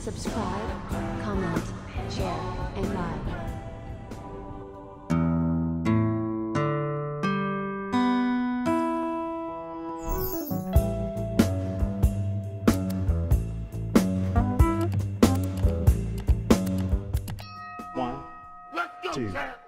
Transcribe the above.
Subscribe, comment, share, and like. One, Let's go, Two. Sam.